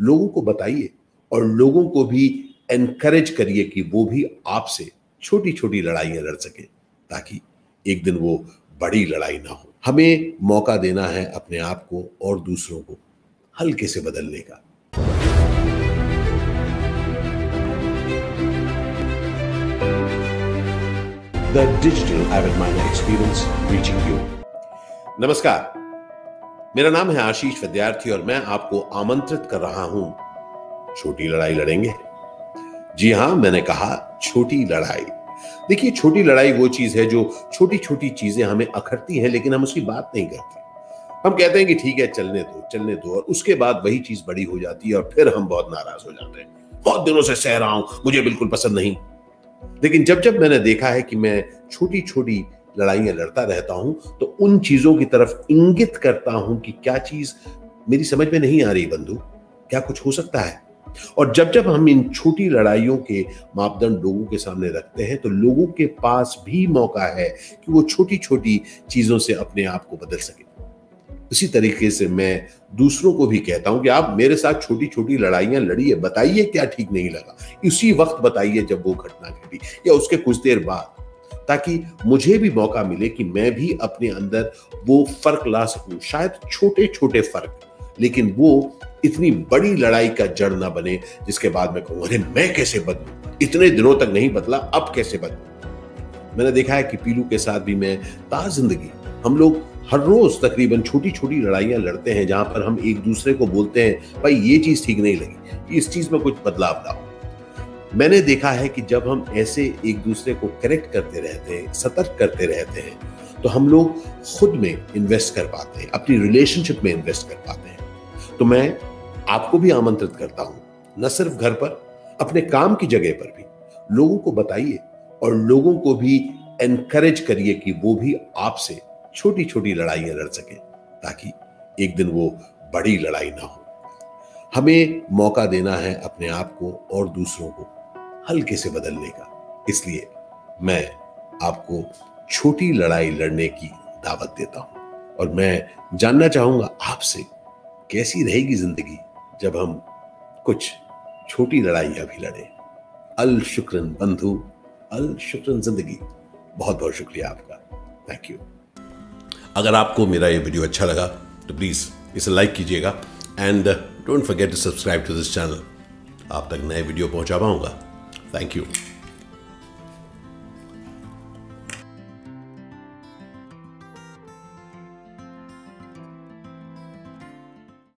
लोगों को बताइए और लोगों को भी एनकरेज करिए कि वो भी आपसे छोटी छोटी लड़ाइयाँ लड़ सके ताकि एक दिन वो बड़ी लड़ाई ना हो। हमें मौका देना है अपने आप को और दूसरों को हल्के से बदलने का। Avid Miner Experience reaching you. नमस्कार। मेरा नाम है आशीष विद्यार्थी और मैं आपको आमंत्रित कर रहा हूँ। छोटी लड़ाई लड़ेंगे? जी हाँ, मैंने कहा छोटी लड़ाई। देखिए, छोटी लड़ाई वो चीज़ है जो छोटी छोटी चीज़ें हमें अखरती हैं, लेकिन हम उसकी बात नहीं करते। हम कहते हैं कि ठीक है, चलने दो चलने दो, और उसके बाद वही चीज़ बड़ी हो जाती है और फिर हम बहुत नाराज़ हो जाते हैं। बहुत दिनों से सह रहा हूँ, मुझे बिल्कुल पसंद नहीं। लेकिन जब जब मैंने देखा है कि मैं छोटी छोटी लड़ाइयाँ लड़ता रहता हूँ तो उन चीज़ों की तरफ़ इंगित करता हूँ कि क्या चीज़ मेरी समझ में नहीं आ रही बंधु, क्या कुछ हो सकता है? और जब जब हम इन छोटी लड़ाइयों के मापदंड लोगों के सामने रखते हैं तो लोगों के पास भी मौका है कि वो छोटी छोटी चीज़ों से अपने आप को बदल सके। इसी तरीके से मैं दूसरों को भी कहता हूँ कि आप मेरे साथ छोटी छोटी लड़ाइयाँ लड़िए, बताइए क्या ठीक नहीं लगा। इसी वक्त बताइए जब वो घटना घटी या उसके कुछ देर बाद। ताकि मुझे भी मौका मिले कि मैं भी अपने अंदर वो फ़र्क ला सकूँ। शायद छोटे छोटे फ़र्क, लेकिन वो इतनी बड़ी लड़ाई का जड़ ना बने, जिसके बाद मैं कहूँ, अरे, मैं कैसे बदलू? इतने दिनों तक नहीं बदला, अब कैसे बदलू? मैंने देखा है कि पीलू के साथ भी मैं ताज ज़िंदगी, हम लोग हर रोज तकरीबन छोटी छोटी लड़ाइयाँ लड़ते हैं, जहाँ पर हम एक दूसरे को बोलते हैं, भाई, ये चीज़ ठीक नहीं लगी इस चीज़ में कुछ बदलाव लाओ। मैंने देखा है कि जब हम ऐसे एक दूसरे को करेक्ट करते रहते हैं, सतर्क करते रहते हैं तो हम लोग खुद में इन्वेस्ट कर पाते हैं, अपनी रिलेशनशिप में इन्वेस्ट कर पाते हैं। तो मैं आपको भी आमंत्रित करता हूँ, न सिर्फ़ घर पर, अपने काम की जगह पर भी। लोगों को बताइए और लोगों को भी एनकरेज करिए कि वो भी आपसे छोटी छोटी लड़ाइयाँ लड़ सके, ताकि एक दिन वो बड़ी लड़ाई ना हो। हमें मौका देना है अपने आप को और दूसरों को। हल्के से बदलने का। इसलिए मैं आपको छोटी लड़ाई लड़ने की दावत देता हूँ। और मैं जानना चाहूँगा आपसे कैसी रहेगी ज़िंदगी जब हम कुछ छोटी लड़ाइयाँ भी लड़े। अल शुक्रन बंधु, अल शुक्रन ज़िंदगी। बहुत बहुत शुक्रिया आपका। थैंक यू अगर आपको मेरा ये वीडियो अच्छा लगा तो प्लीज़ इसे लाइक कीजिएगा। And don't forget to subscribe to this channel आप तक नए वीडियो पहुँचा पाऊँगा। Thank you